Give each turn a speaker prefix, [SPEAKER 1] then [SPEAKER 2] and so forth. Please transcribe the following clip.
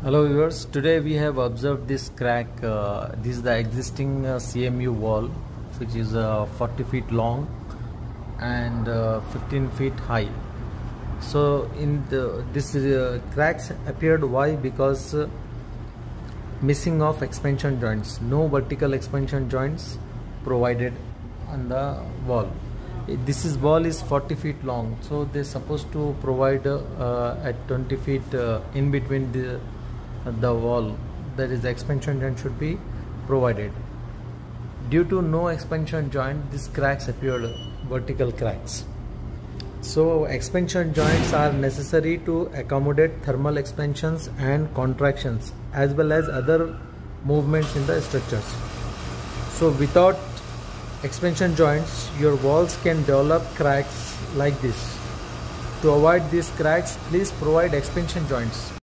[SPEAKER 1] Hello viewers, today we have observed this crack. Uh, this is the existing uh, CMU wall which is uh, 40 feet long and uh, 15 feet high. So in the this uh, cracks appeared why because uh, missing of expansion joints, no vertical expansion joints provided on the wall. This is wall is 40 feet long, so they're supposed to provide at 20 feet in between the the wall that is the expansion joint should be provided. Due to no expansion joint these cracks appeared vertical cracks. So expansion joints are necessary to accommodate thermal expansions and contractions as well as other movements in the structures. So without expansion joints your walls can develop cracks like this. To avoid these cracks please provide expansion joints